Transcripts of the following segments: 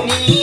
नी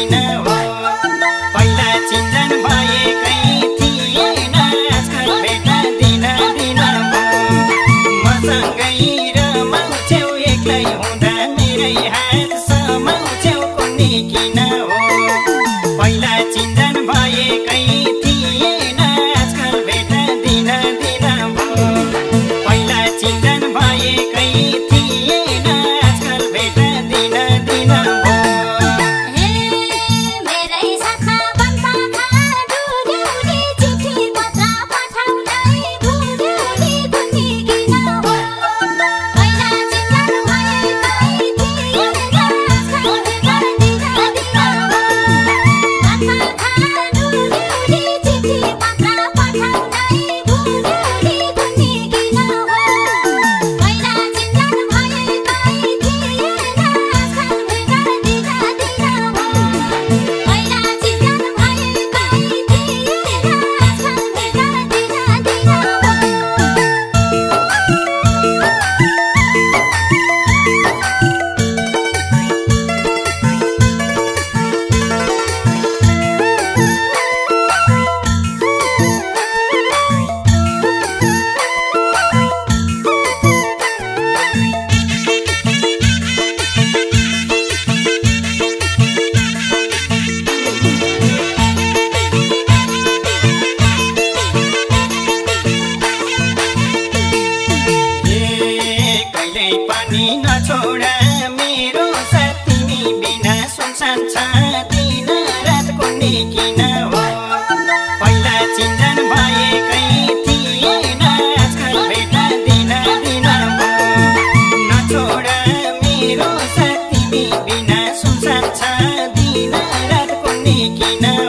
mine now. रात